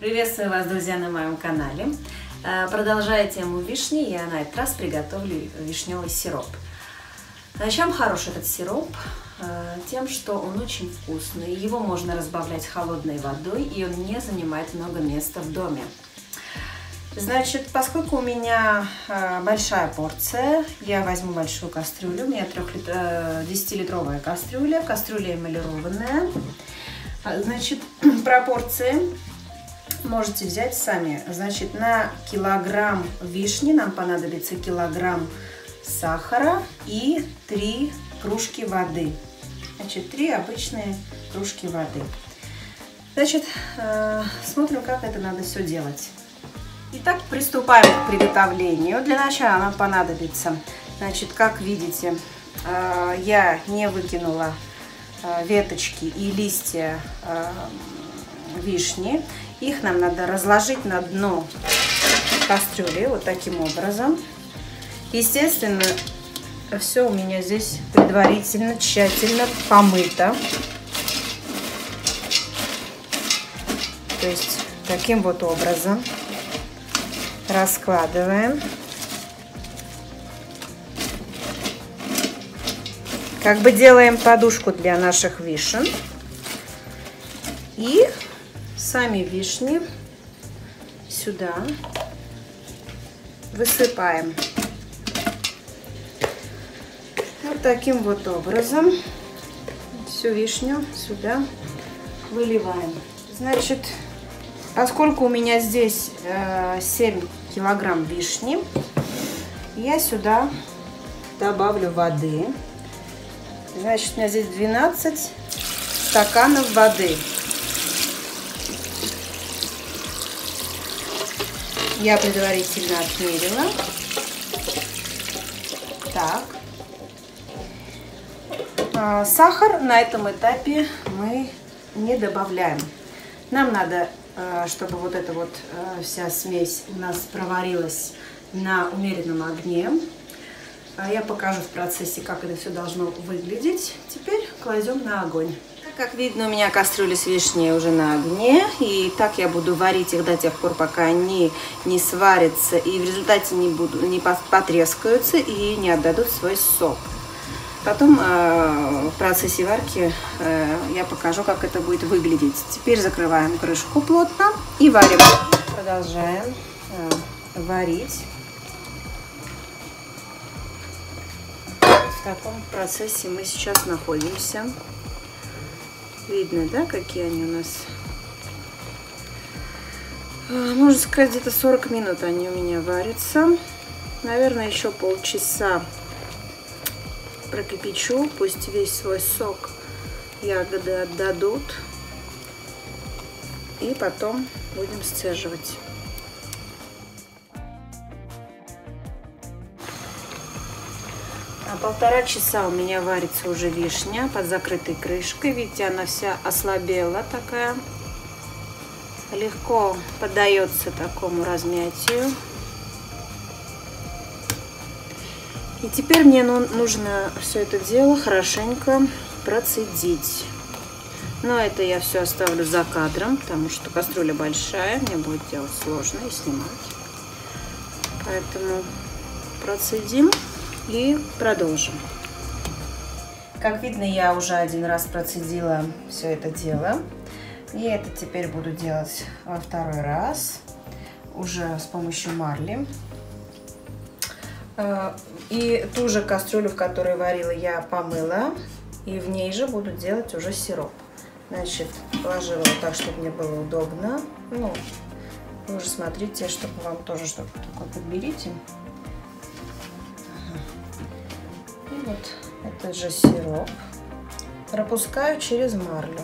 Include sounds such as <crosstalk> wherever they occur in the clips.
Приветствую вас, друзья, на моем канале. Э, продолжая тему вишни, я на этот раз приготовлю вишневый сироп. Э, чем хорош этот сироп? Э, тем, что он очень вкусный. Его можно разбавлять холодной водой, и он не занимает много места в доме. Значит, поскольку у меня большая порция, я возьму большую кастрюлю. У меня 10-литровая кастрюля, кастрюля эмалированная. Значит, <clears throat> пропорции можете взять сами. Значит, на килограмм вишни нам понадобится килограмм сахара и 3 кружки воды. Значит, 3 обычные кружки воды. Значит, э, смотрим, как это надо все делать. Итак, приступаем к приготовлению. Для начала нам понадобится, значит, как видите, э, я не выкинула э, веточки и листья вишни. Их нам надо разложить на дно кастрюли вот таким образом. Естественно, все у меня здесь предварительно, тщательно помыто. То есть таким вот образом раскладываем. Как бы делаем подушку для наших вишен. И сами вишни сюда высыпаем. Вот таким вот образом всю вишню сюда выливаем. Значит, поскольку у меня здесь 7 э, килограмм вишни, я сюда добавлю воды. Значит, у меня здесь 12 стаканов воды. Я предварительно отмерила. Так. А, сахар на этом этапе мы не добавляем. Нам надо, а, чтобы вот эта вот а, вся смесь у нас проварилась на умеренном огне. Я покажу в процессе, как это все должно выглядеть. Теперь кладем на огонь. Как видно, у меня кастрюля с вишней уже на огне. И так я буду варить их до тех пор, пока они не сварятся и в результате не, буду, не потрескаются и не отдадут свой сок. Потом э, в процессе варки э, я покажу, как это будет выглядеть. Теперь закрываем крышку плотно и варим. Продолжаем э, варить. В таком процессе мы сейчас находимся. Видно, да, какие они у нас? А, можно сказать, где-то 40 минут они у меня варятся. Наверное, еще полчаса прокипячу. Пусть весь свой сок ягоды отдадут. И потом будем сцеживать. Полтора часа у меня варится уже вишня под закрытой крышкой. Видите, она вся ослабела такая. Легко поддается такому размятию. И теперь мне ну, нужно все это дело хорошенько процедить. Но это я все оставлю за кадром, потому что кастрюля большая, мне будет делать сложно и снимать. Поэтому процедим и продолжим. Как видно, я уже один раз процедила все это дело. И это теперь буду делать во второй раз, уже с помощью марли. Э, и ту же кастрюлю, в которой варила, я помыла. И в ней же буду делать уже сироп. Значит, положила вот так, чтобы мне было удобно. Ну, вы уже смотрите, чтобы вам тоже что-то такое подберите. Вот этот же сироп пропускаю через марлю.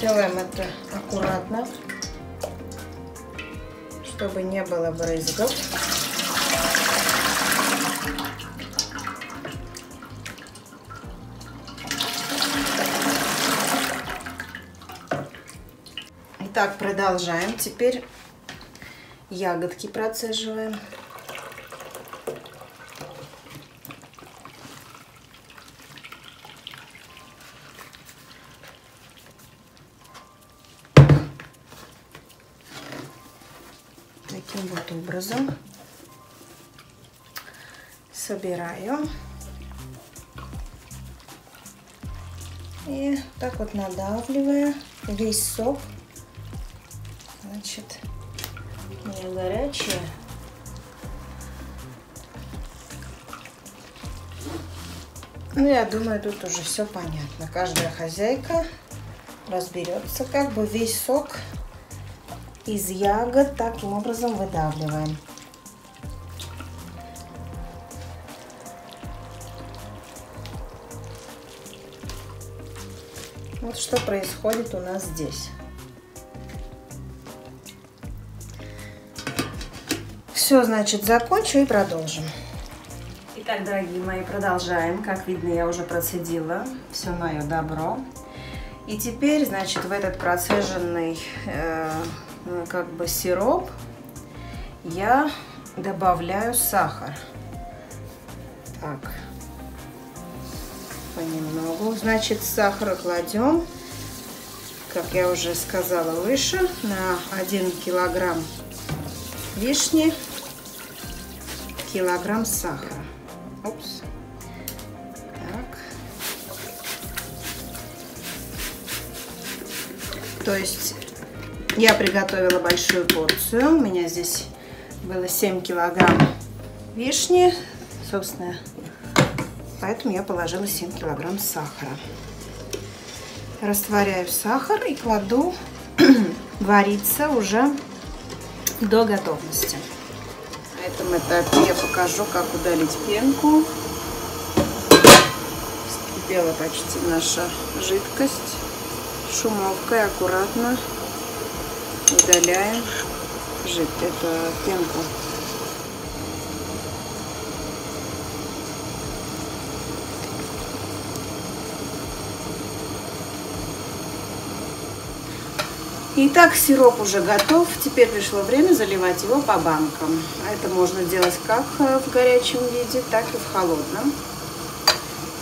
Делаем это аккуратно, чтобы не было брызгов. Итак, продолжаем. Теперь ягодки процеживаем. Таким вот образом собираю. И так вот надавливая весь сок. Значит, не горячее. Ну, я думаю, тут уже все понятно. Каждая хозяйка разберется, как бы весь сок из ягод таким образом выдавливаем. Вот что происходит у нас здесь. Все, значит, закончу и продолжим. Итак, дорогие мои, продолжаем. Как видно, я уже процедила все мое добро. И теперь, значит, в этот процеженный э, как бы сироп я добавляю сахар. Так, понемногу. Значит, сахар кладем, как я уже сказала выше, на 1 килограмм вишни, килограмм сахара. Так. То есть я приготовила большую порцию. У меня здесь было 7 килограмм вишни. Собственно, Поэтому я положила 7 килограмм сахара. Растворяю сахар и кладу <clears throat> вариться уже до готовности. На этом этапе я покажу, как удалить пенку. Вскипела почти наша жидкость. Шумовкой аккуратно удаляем жидкость, это пенку. Итак, сироп уже готов. Теперь пришло время заливать его по банкам. Это можно делать как э, в горячем виде, так и в холодном.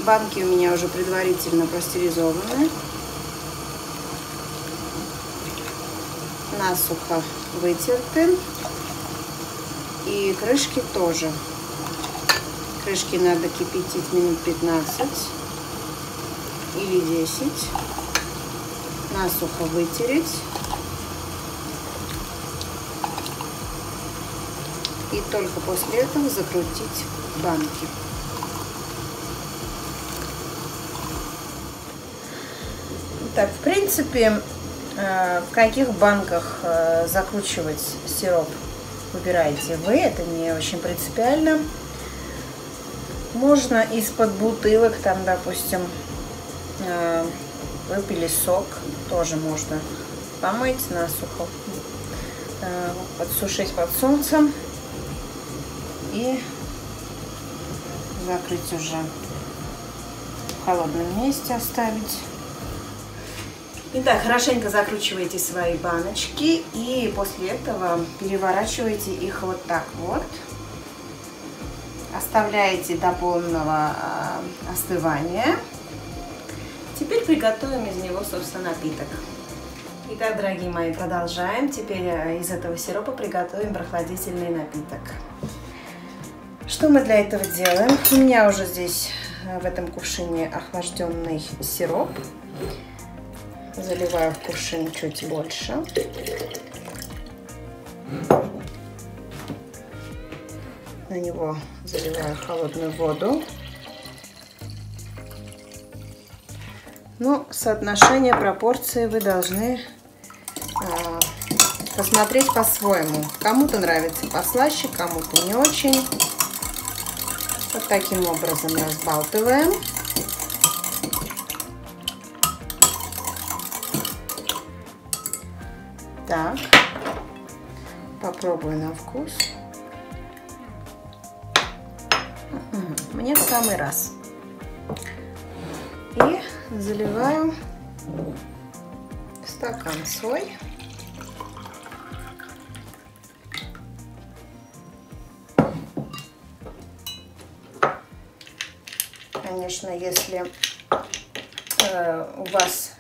Банки у меня уже предварительно пастеризованы. Насухо вытерты. И крышки тоже. Крышки надо кипятить минут 15 или 10. Насухо вытереть. и только после этого закрутить банки. Так, в принципе, в каких банках э, закручивать сироп выбираете вы, это не очень принципиально. Можно из-под бутылок, там, допустим, э, выпили сок, тоже можно помыть насухо, подсушить под солнцем и закрыть уже в холодном месте оставить. Итак, хорошенько закручиваете свои баночки и после этого переворачиваете их вот так вот. Оставляете до полного а, остывания. Теперь приготовим из него, собственно, напиток. Итак, дорогие мои, продолжаем. Теперь э, из этого сиропа приготовим прохладительный напиток. Что мы для этого делаем? У меня уже здесь э, в этом кувшине охлажденный сироп. Заливаю в кувшин чуть больше. На него заливаю холодную воду. Ну, соотношение, пропорции вы должны э, посмотреть по-своему. Кому-то нравится послаще, кому-то не очень. Вот таким образом разбалтываем. Так, попробую на вкус. Мне в самый раз. И заливаю стакан свой. конечно, если э, у вас...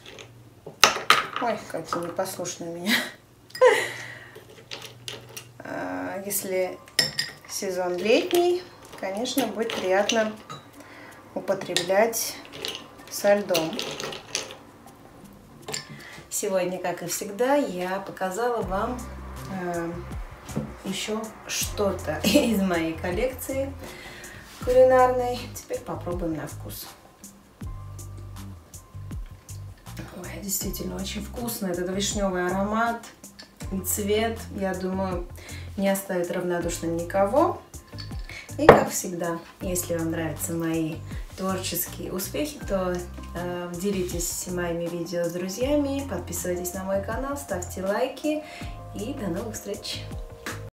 Ой, какие непослушные меня. Э, если сезон летний, конечно, будет приятно употреблять со льдом. Сегодня, как и всегда, я показала вам э, еще что-то <laughs> из моей коллекции кулинарной. Теперь попробуем на вкус. Ой, действительно очень вкусно. Этот вишневый аромат и цвет, я думаю, не оставит равнодушным никого. И как всегда, если вам нравятся мои творческие успехи, то э, делитесь моими видео с друзьями, подписывайтесь на мой канал, ставьте лайки и до новых встреч!